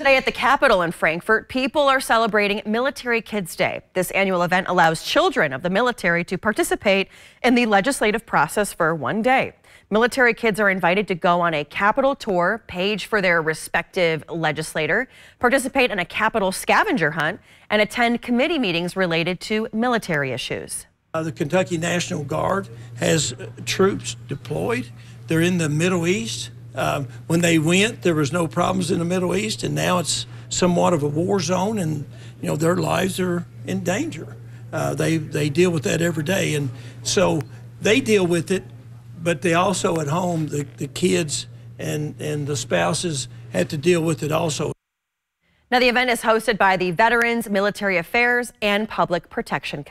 Today at the Capitol in Frankfort, people are celebrating Military Kids Day. This annual event allows children of the military to participate in the legislative process for one day. Military kids are invited to go on a Capitol tour, page for their respective legislator, participate in a Capitol scavenger hunt, and attend committee meetings related to military issues. Uh, the Kentucky National Guard has uh, troops deployed. They're in the Middle East. Um, when they went, there was no problems in the Middle East, and now it's somewhat of a war zone, and you know their lives are in danger. Uh, they they deal with that every day, and so they deal with it, but they also at home the, the kids and and the spouses had to deal with it also. Now the event is hosted by the Veterans Military Affairs and Public Protection Committee.